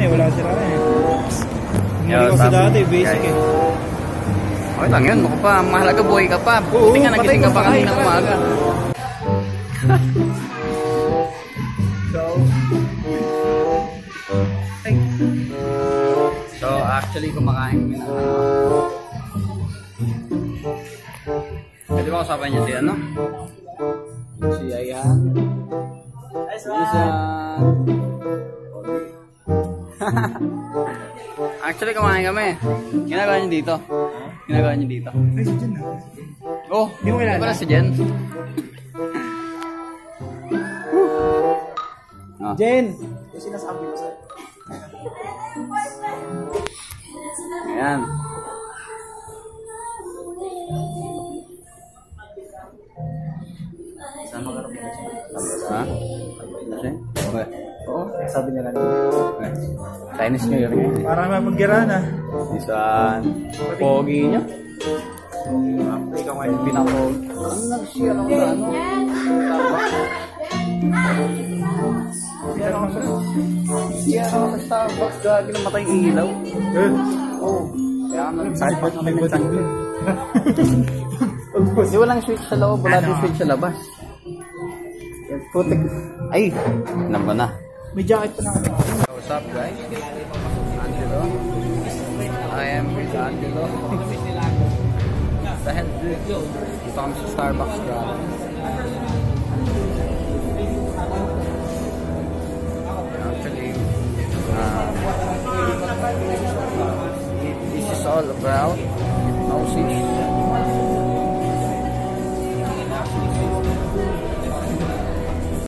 eh, wala sila eh. Hindi kasi dati, basic eh. Okay lang yun. Ako pa. Mahalaga buhay ka pa. Oo, Buti nga nagising ka pa ka, kanina umaga. so, ay. So, actually, kumakain kami na. Pwede ba usapan niya si ano? Si Ayan. Si Isan. Actually, kumain kami. Ginagawa niyo dito. Ginagawa niyo dito. Ay, si Jen na. Oh, Di mo kilala? Pala si Jen. Ah. Jen! Yung sinasabi ko sa'yo. Ayan. Sama ka rin. Ha? Kasi? Okay. Oo. Sabi niya lang. Okay. Chinese New Year ngayon. Para mapagira na. Isan. Pogi niya. Ikaw. Ano nag-share ako sa ano? Ako sa... Share ako sa Starbucks. Gagi yung ilaw. Eh, Oo. Kaya ka nag-Starbucks na nagbatang pinagtanggal. Di walang switch sa loob, wala din switch sa labas. Putik. Ay! Alam ko na. May jacket pa na ako. What's up guys? Angelo. I am with Angelo. Dahil dito kami sa Starbucks grabe. Actually, uh, this is all about